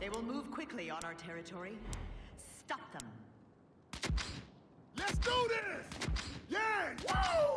They will move quickly on our territory. Stop them. Let's do this! Yeah! Woo!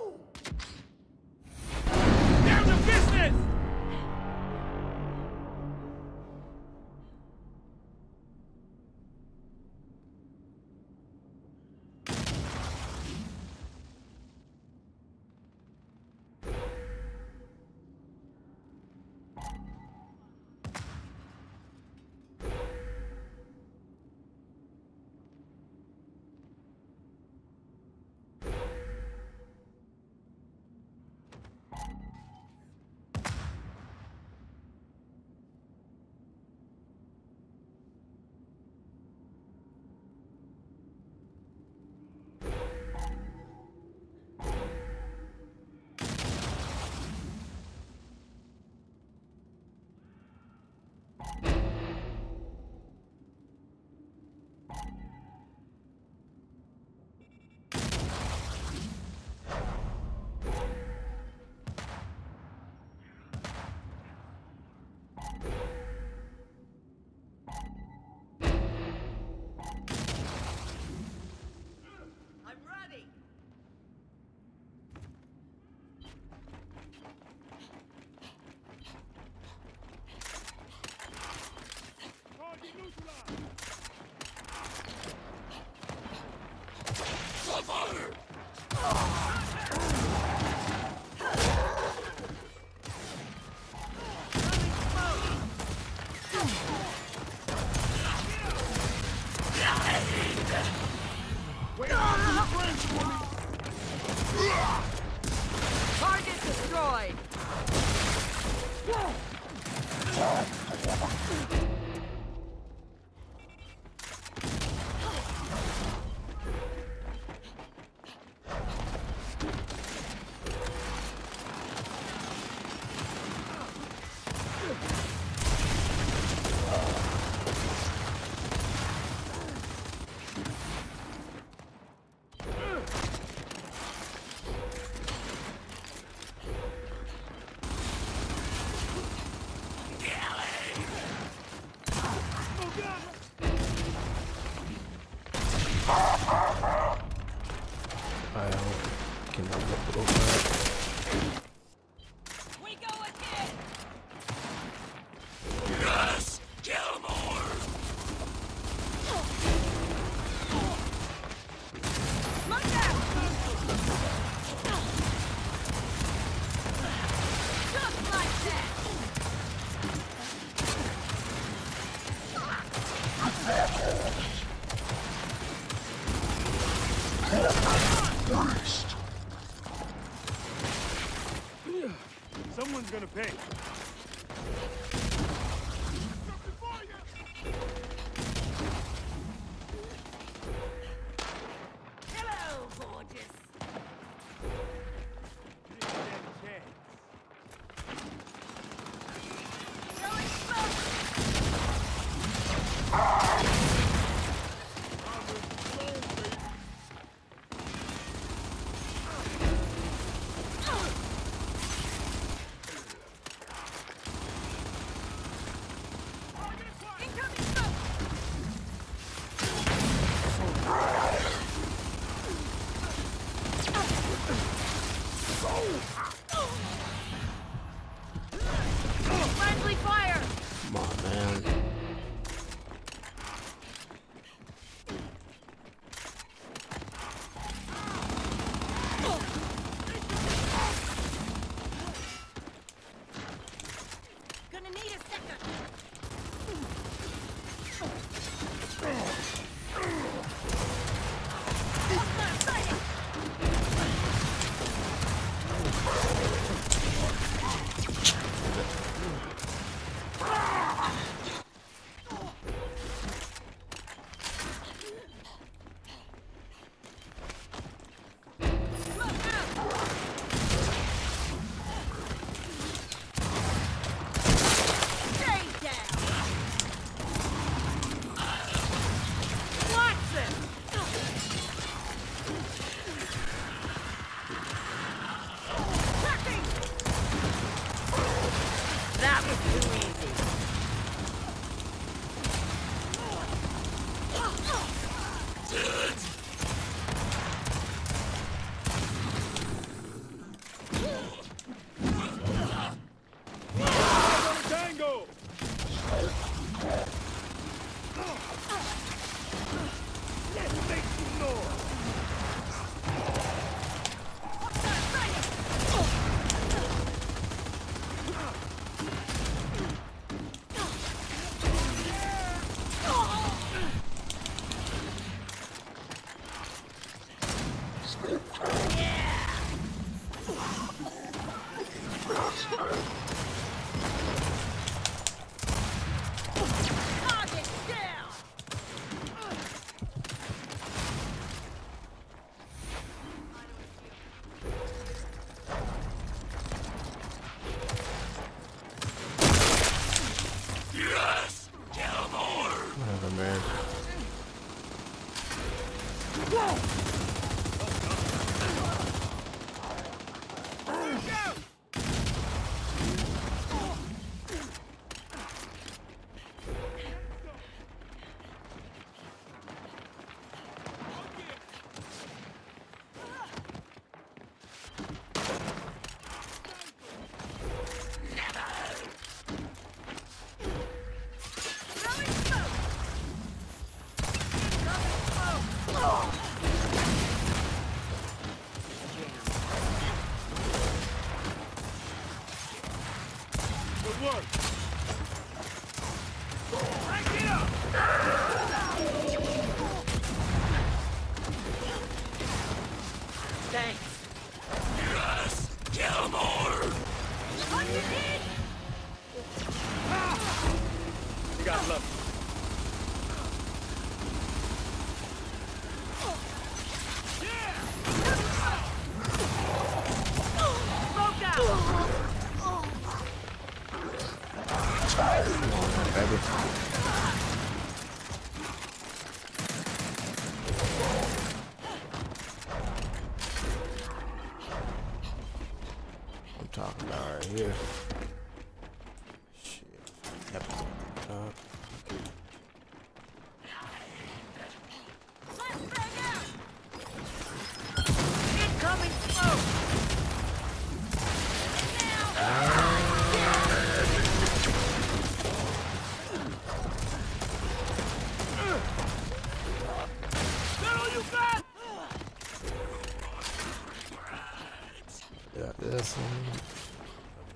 Yeah, this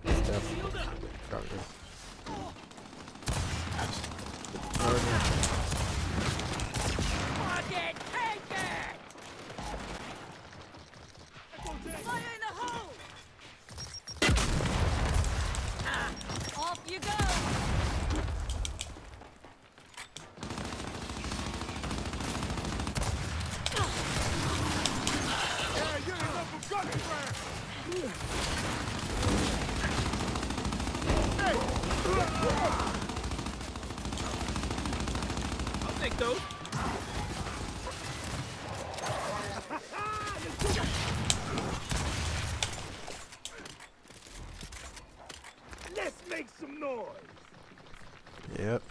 and stuff. Got this. Make some noise. Yep.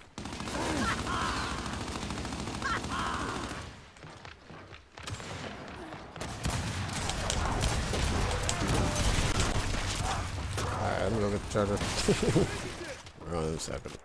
I'm gonna try to run this happened.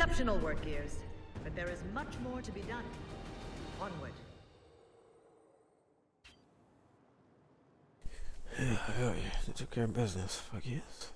Exceptional work, Gears. But there is much more to be done. Onward. hell yeah. They took care of business. Fuck yes.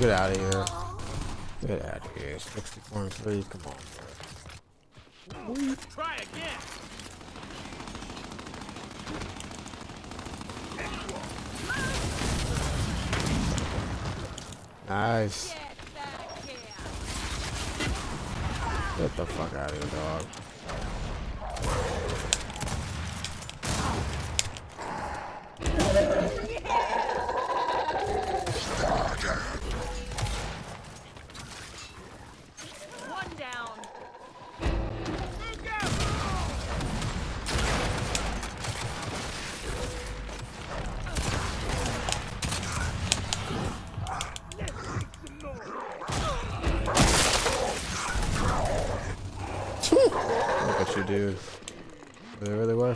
Dude. Get out of here. Get out of here. 64 and 3. Come on, bro. Try again. Nice. Get the fuck out of here, dog.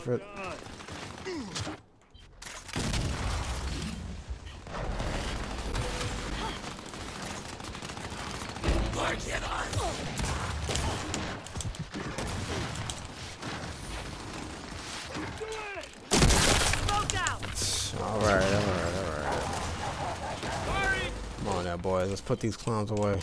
Worth it? Alright, alright, alright. Come on now, boys. Let's put these clowns away.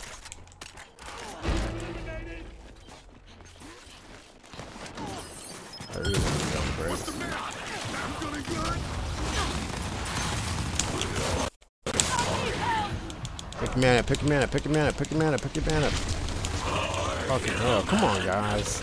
Pick your man up, pick your man up, pick your man up, pick your man up. Fucking hell, come on, guys.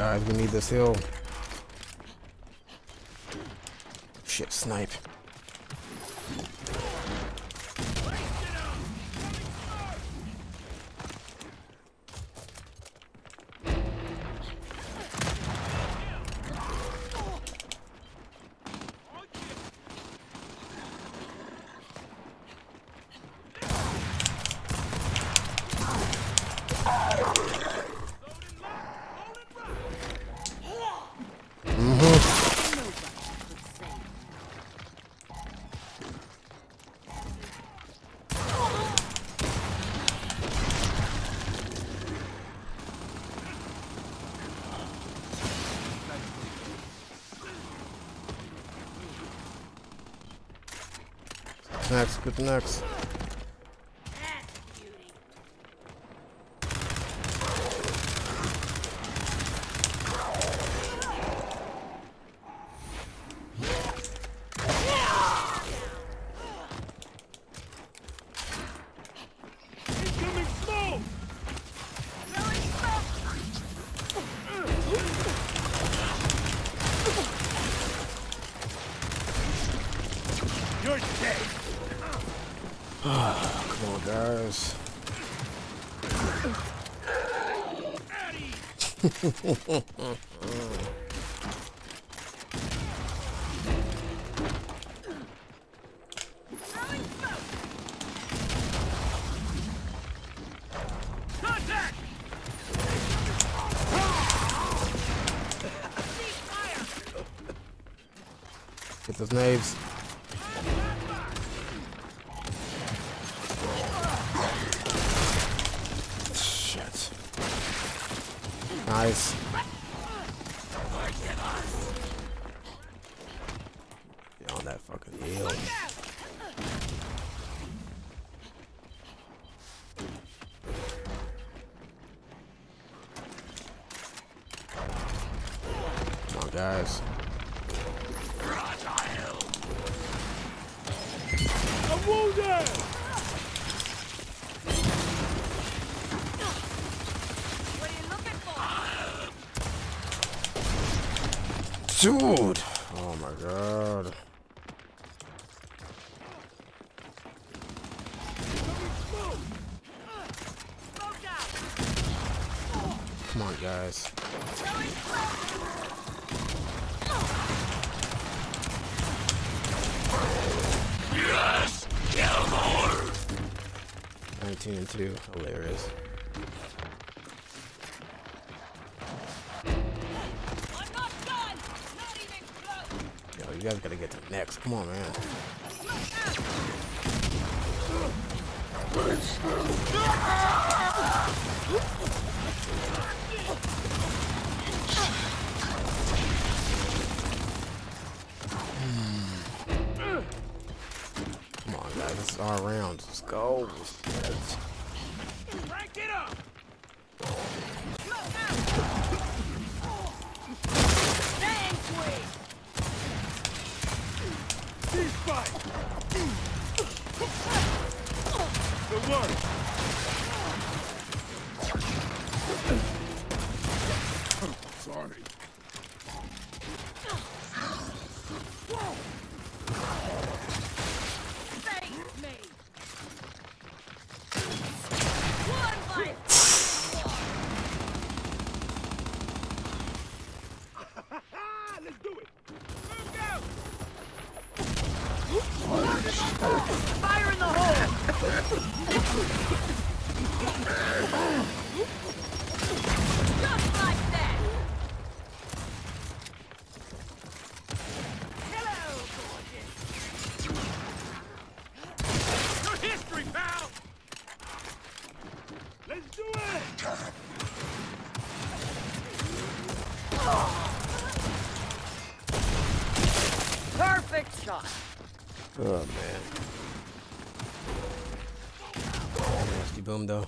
Guys. We need this hill. Shit, snipe. Next, good next. Those knaves. Dude! Oh my god. Come on, guys. Yes! Kill more! 19 and 2. Hilarious. Guys gotta get to next. Come on, man. Hmm. Come on, guys. Is our round. Let's go. Let's- Crank it up! Smoke out. Dang quick. Ceasefire! Good work! Sorry. Save me. One life. Ah, let's do it! Move out! Fire in the hole. Just like that. Hello, gorgeous. You're history, pal! Let's do it! Perfect shot. Oh, man. Nasty boom, though.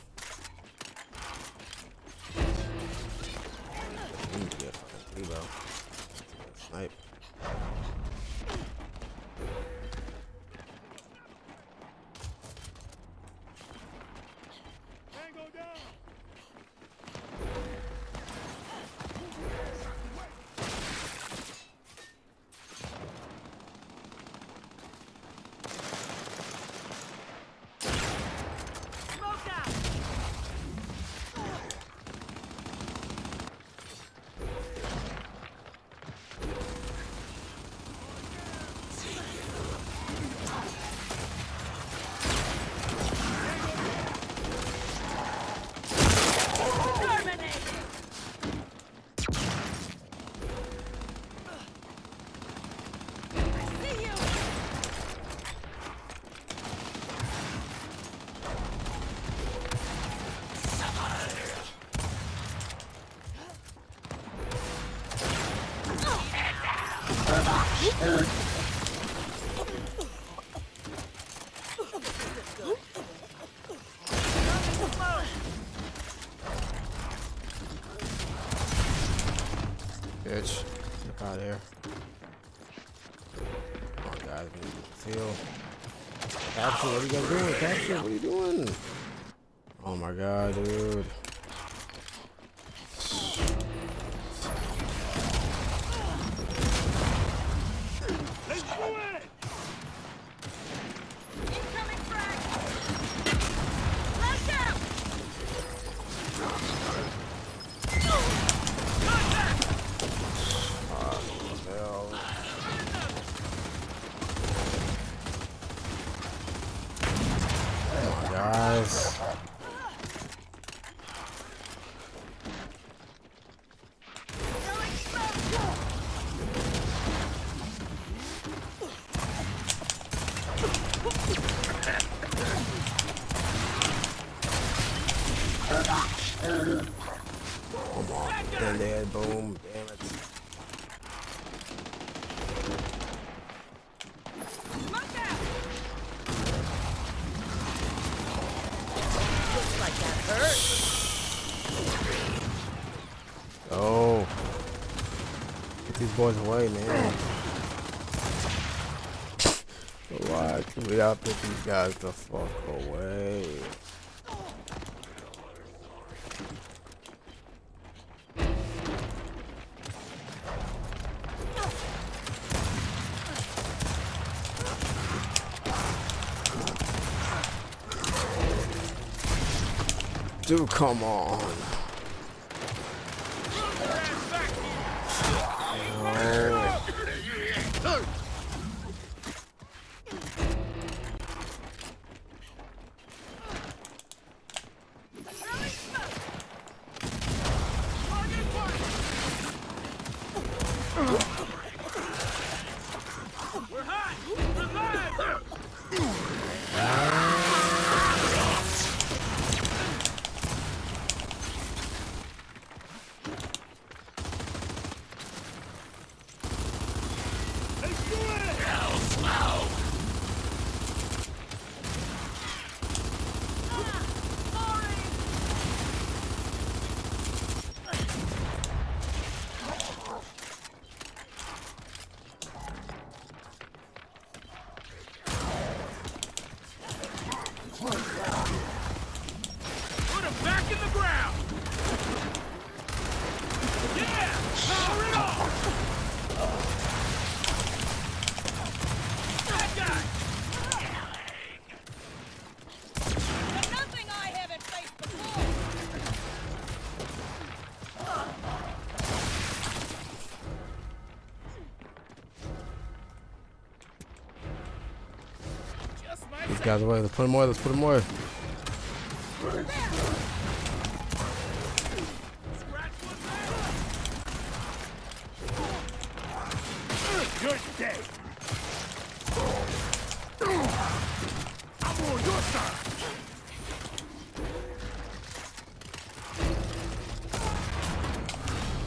Ooh, yeah, fucking rebound. Snipe. Tango down! Smoke out. Terminated. I see you. Bitch. Get out of here. Come on, guys. We need to seal. Capture, what are you doing? Capture, what are you doing? Oh my god, dude. Let's do it! Incoming frag! Flash out! Hell. Come on, guys. Throwing smoke! Come on. And there, boom. Damn it. Smoke out! Looks like that hurt. Oh. Get these boys away, man. Why can we not put these guys the fuck away? Dude, come on. Guys away. Let's put them away. Let's put them away.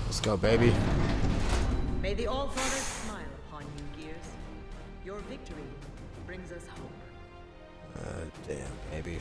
Let's go, baby. May the All-Father smile upon you, Gears. Your victory brings us hope. Uh, damn, baby.